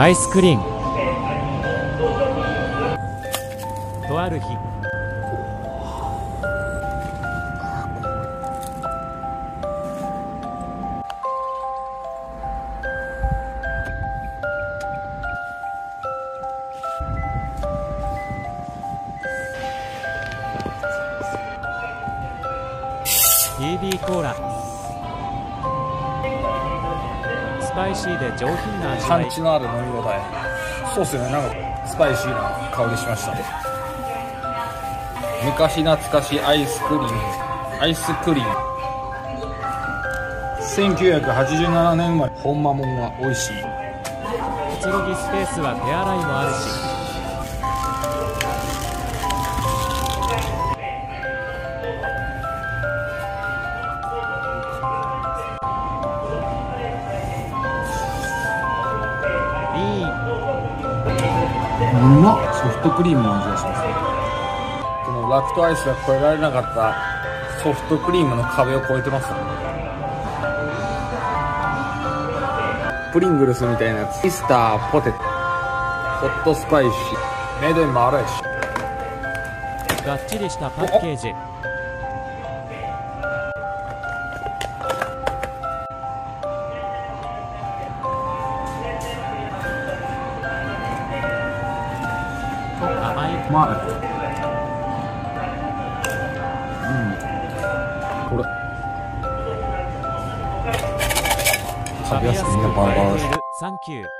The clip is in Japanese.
アイスクリーンとある日。ーコーラ。スパイシーで上品な味パンチのある飲み応えそうっすよね。なんかスパイシーな香りしました。昔懐かしいアイスクリーム。アイスクリーム。1987年生まれ。ほんまもんは美味しい。くつろぎスペースは手洗いもあるしうまっソフトクリームの味がします。このラクトアイスが超えられなかったソフトクリームの壁を越えてます。プリングルスみたいなやつ。ミスターポテト。ホットスパイシー。メイドインマレーシがっちりしたパッケージまい。うん。これ。食べやすくみんなバラバラですサンキュー